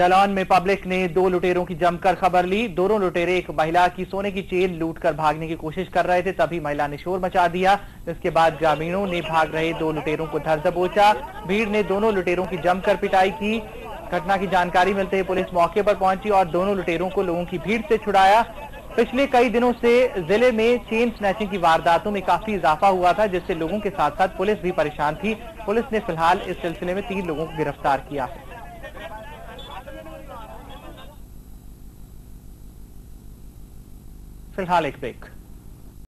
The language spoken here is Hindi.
जालौन में पब्लिक ने दो लुटेरों की जमकर खबर ली। दोनों लुटेरे एक महिला की सोने की चेन लूटकर भागने की कोशिश कर रहे थे, तभी महिला ने शोर मचा दिया। जिसके बाद ग्रामीणों ने भाग रहे दो लुटेरों को धर दबोचा। भीड़ ने दोनों लुटेरों की जमकर पिटाई की। घटना की जानकारी मिलते ही पुलिस मौके पर पहुँची और दोनों लुटेरों को लोगों की भीड़ से छुड़ाया। पिछले कई दिनों से ज़िले में चेन स्नैचिंग की वारदातों में काफ़ी इजाफा हुआ था, जिससे लोगों के साथ साथ पुलिस भी परेशान थी। पुलिस ने फ़िलहाल इस सिलसिले में तीन लोगों को गिरफ़्तार किया है। फ़िलहाल एक ब्रेक